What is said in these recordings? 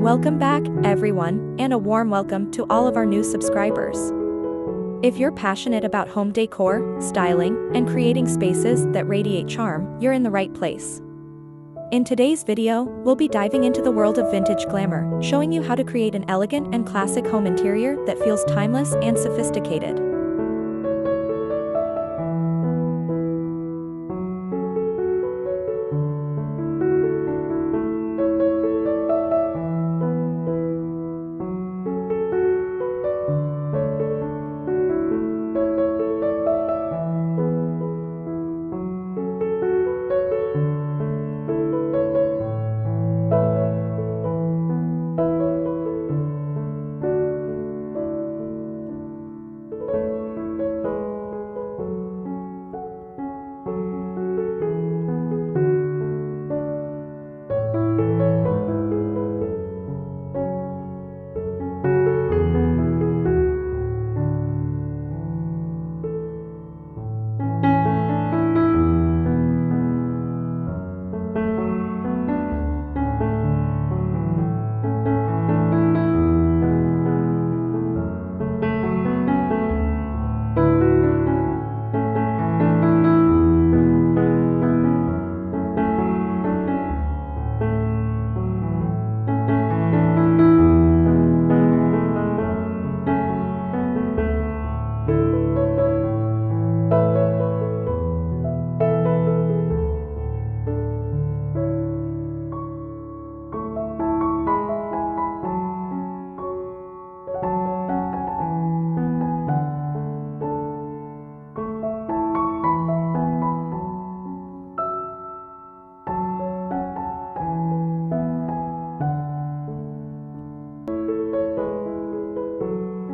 Welcome back, everyone, and a warm welcome to all of our new subscribers. If you're passionate about home decor, styling, and creating spaces that radiate charm, you're in the right place. In today's video, we'll be diving into the world of vintage glamour, showing you how to create an elegant and classic home interior that feels timeless and sophisticated.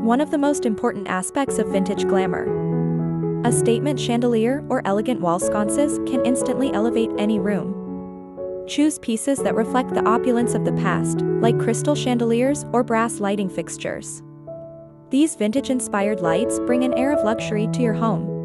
One of the most important aspects of vintage glamour. A statement chandelier or elegant wall sconces can instantly elevate any room. Choose pieces that reflect the opulence of the past, like crystal chandeliers or brass lighting fixtures. These vintage-inspired lights bring an air of luxury to your home.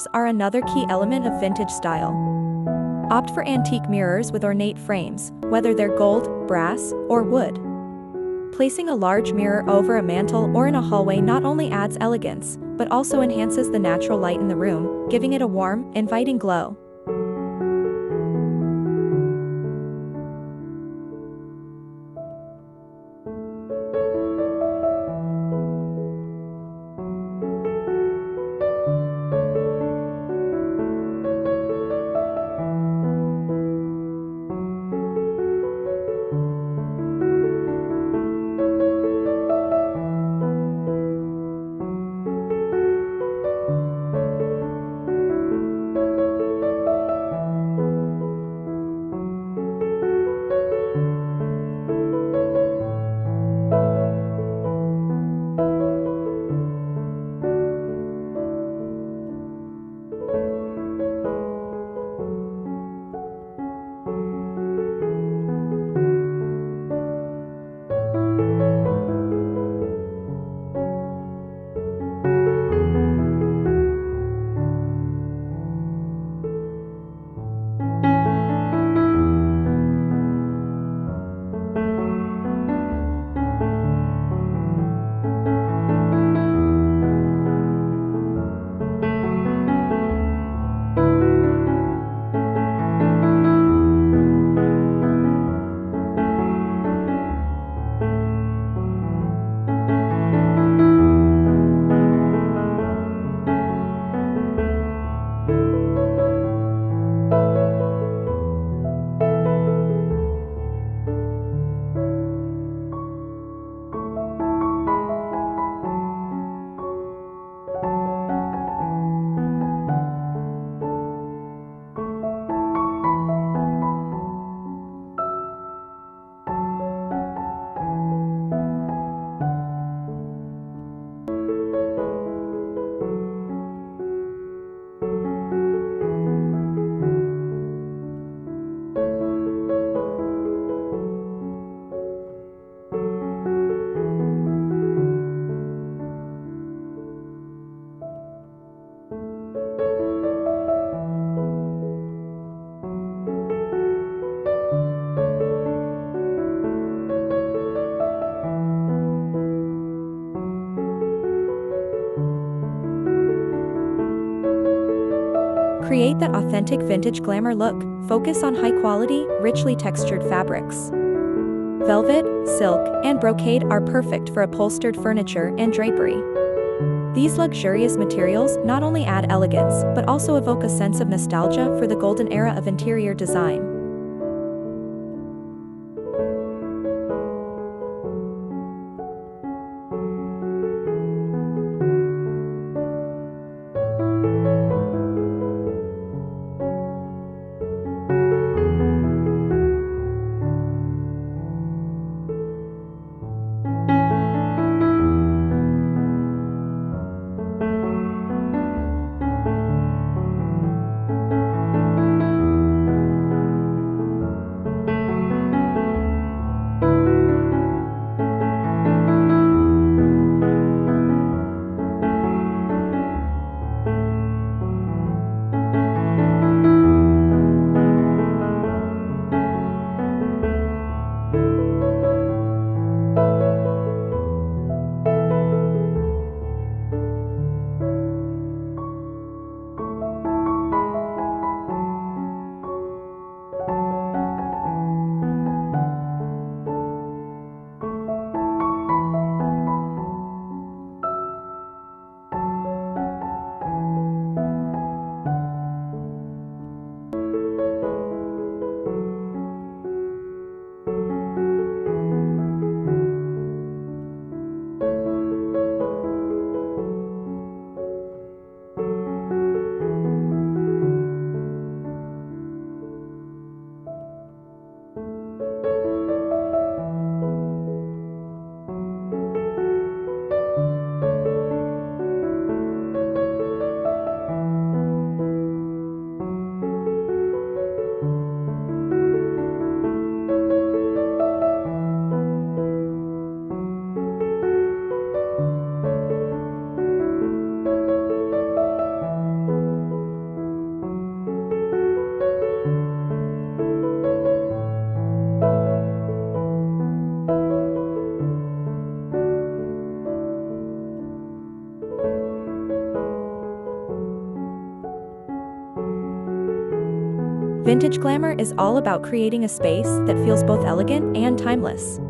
Mirrors are another key element of vintage style. Opt for antique mirrors with ornate frames, whether they're gold, brass, or wood. Placing a large mirror over a mantel or in a hallway not only adds elegance, but also enhances the natural light in the room, giving it a warm, inviting glow. Create that authentic vintage glamour look, focus on high quality, richly textured fabrics. Velvet, silk, and brocade are perfect for upholstered furniture and drapery. These luxurious materials not only add elegance but also evoke a sense of nostalgia for the golden era of interior design. Vintage glamour is all about creating a space that feels both elegant and timeless.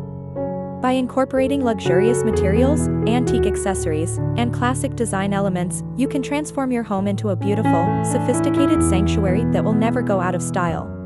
By incorporating luxurious materials, antique accessories, and classic design elements, you can transform your home into a beautiful, sophisticated sanctuary that will never go out of style.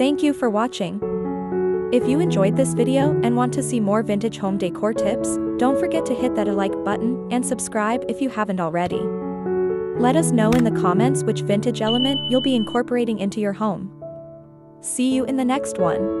Thank you for watching. If you enjoyed this video and want to see more vintage home decor tips, don't forget to hit that like button and subscribe if you haven't already. Let us know in the comments which vintage element you'll be incorporating into your home. See you in the next one.